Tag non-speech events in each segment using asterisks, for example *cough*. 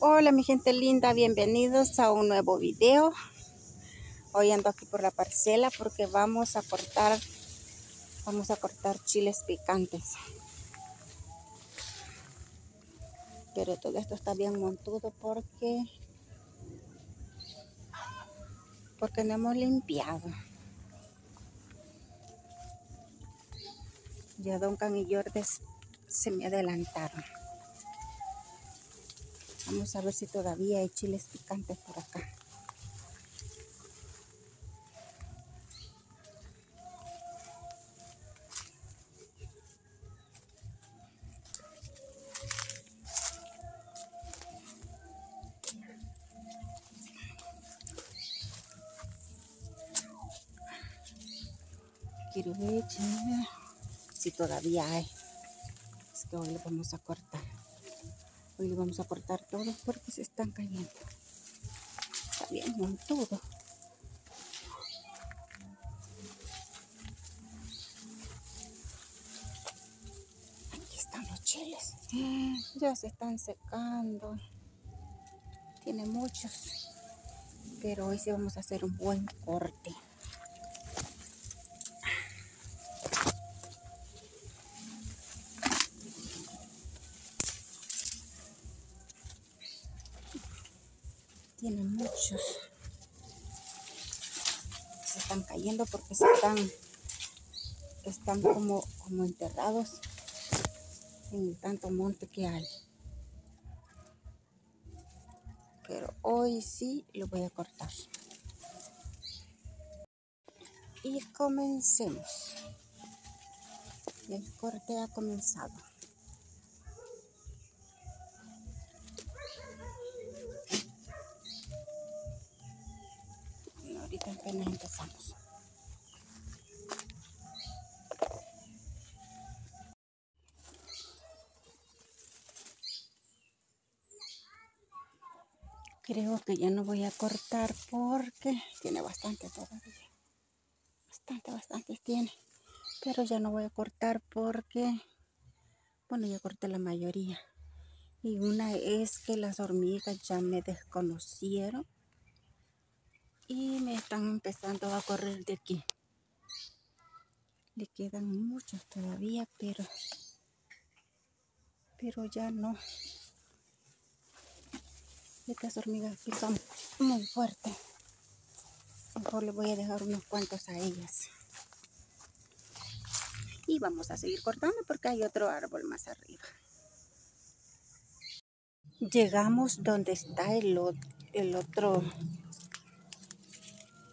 Hola mi gente linda, bienvenidos a un nuevo video. Hoy ando aquí por la parcela porque vamos a cortar, vamos a cortar chiles picantes. Pero todo esto está bien montudo porque, porque no hemos limpiado. Ya Don Can y Jordes se me adelantaron. Vamos a ver si todavía hay chiles picantes por acá. Quiero ver si todavía hay. Es que hoy lo vamos a cortar. Hoy vamos a cortar todo porque se están cayendo. Está bien montudo. Aquí están los chiles. Ya se están secando. Tiene muchos. Pero hoy sí vamos a hacer un buen corte. tiene muchos. Porque están, están como, como enterrados en tanto monte que hay. Pero hoy sí lo voy a cortar. Y comencemos. El corte ha comenzado. apenas empezamos. Creo que ya no voy a cortar porque tiene bastante todavía. Bastante, bastante tiene. Pero ya no voy a cortar porque, bueno, ya corté la mayoría. Y una es que las hormigas ya me desconocieron y me están empezando a correr de aquí. Le quedan muchos todavía, pero pero ya no. Estas hormigas aquí son muy fuertes. Mejor le voy a dejar unos cuantos a ellas. Y vamos a seguir cortando porque hay otro árbol más arriba. Llegamos donde está el, el otro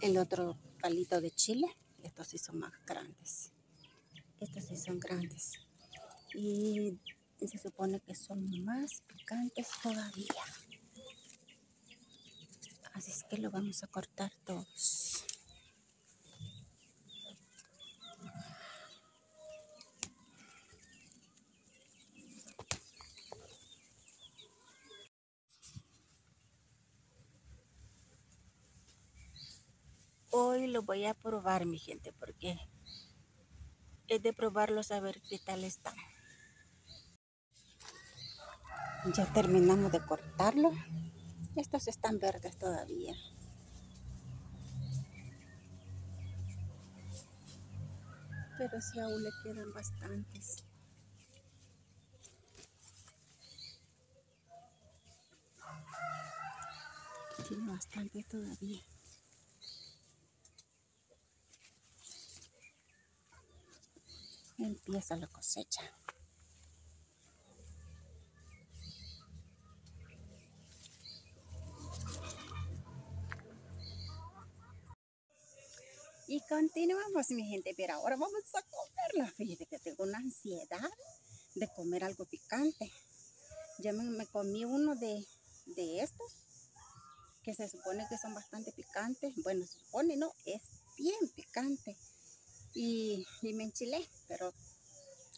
el otro palito de chile. Estos sí son más grandes. Estos sí son grandes. Y se supone que son más picantes todavía. Así es que lo vamos a cortar todos. hoy lo voy a probar, mi gente, porque es de probarlo, a ver qué tal está. Ya terminamos de cortarlo. Estos están verdes todavía. Pero sí aún le quedan bastantes. Tiene bastante todavía. empieza la cosecha. Y continuamos, mi gente, pero ahora vamos a comerla. Fíjate que tengo una ansiedad de comer algo picante. Ya me, comí uno de, de estos, que se supone que son bastante picantes. Bueno, se supone, no, es bien picante y, me enchilé, pero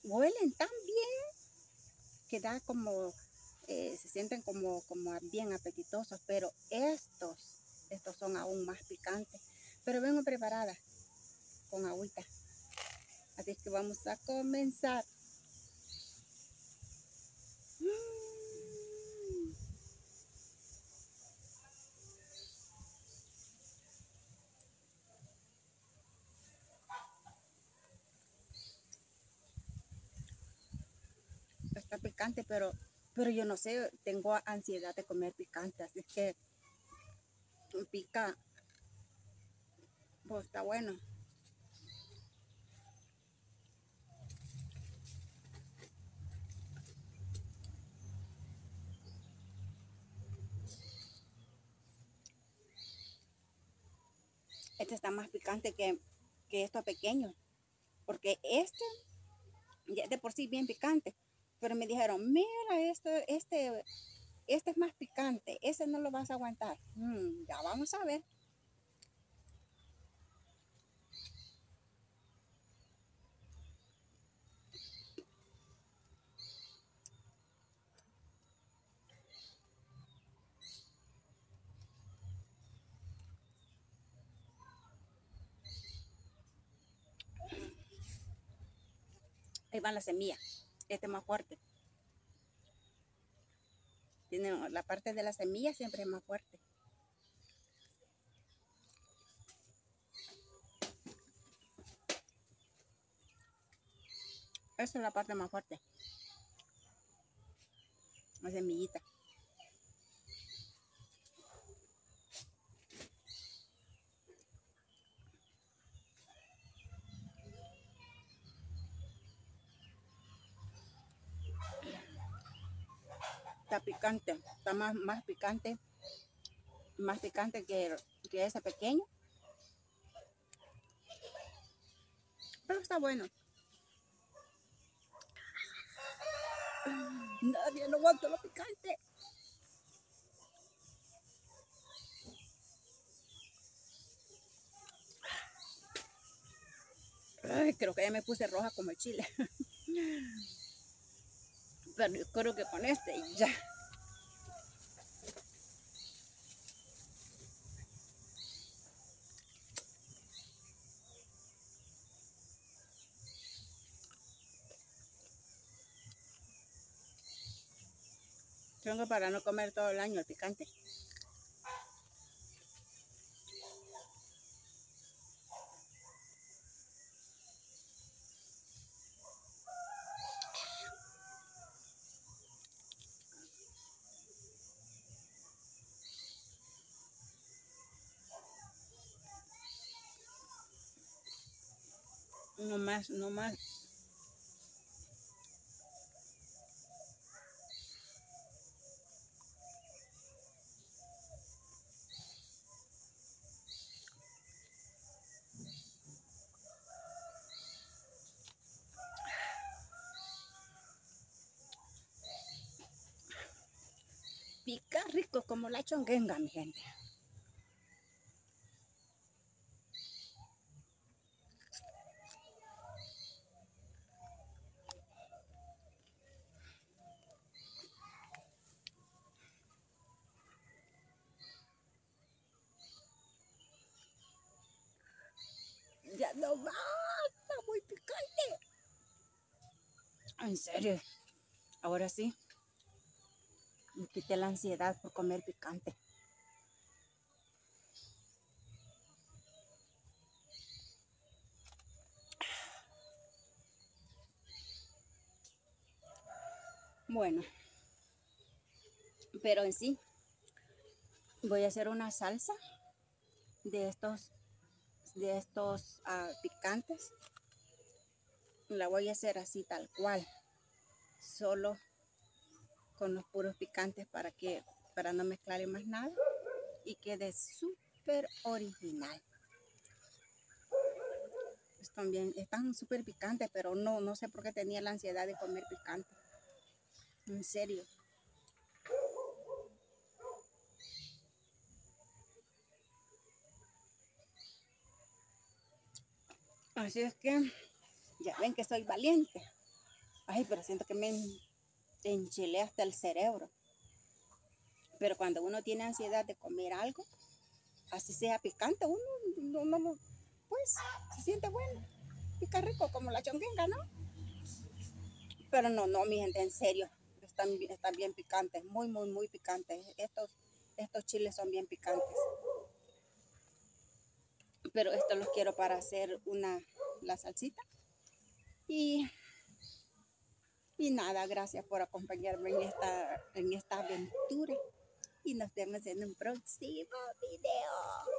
huelen tan bien que da como, eh, se sienten como, como bien apetitosos, pero estos, estos son aún más picantes. Pero vengo preparada con agüita. Así que vamos a comenzar. Está picante, pero, pero yo no sé, tengo ansiedad de comer picante, así que pica. Pues está bueno. Este está más picante que, que estos pequeños. Porque este ya de por sí bien picante. Pero me dijeron, mira, esto, este, este es más picante, ese no lo vas a aguantar. Mm, ya vamos a ver. Ahí va la semilla. Este es más fuerte. Tiene la parte de la semilla siempre es más fuerte. Esa es la parte más fuerte. La semillita. está picante, está más, más picante, más picante que, que ese pequeño. Pero está bueno. Nadie no aguanta lo picante. Ay, creo que ya me puse roja como el chile. *laughs* pero yo creo que con este ya. Tengo para no comer todo el año el picante. No más, no más. Pica rico como la chonguenga, mi gente. Ya no va, está muy picante. En serio, ahora sí, la ansiedad por comer picante. Bueno, pero en sí, voy a hacer una salsa de estos de estos ah, picantes la voy a hacer así tal cual solo con los puros picantes para que para no mezclar más nada y quede súper original. Están bien están súper picantes pero no no sé por qué tenía la ansiedad de comer picante. En serio. Así es que ya ven que soy valiente. Ay, pero siento que me enchilé hasta el cerebro. Pero cuando uno tiene ansiedad de comer algo, así sea picante, uno no, pues se siente bueno. Pica rico como la chonguenga, ¿no? Pero no, no, mi gente, en serio. Están, están bien picantes, muy, muy, muy picantes. Estos, estos chiles son bien picantes pero esto los quiero para hacer una la salsita y, Y nada, gracias por acompañarme en esta, en esta aventura. Y nos vemos en un próximo video.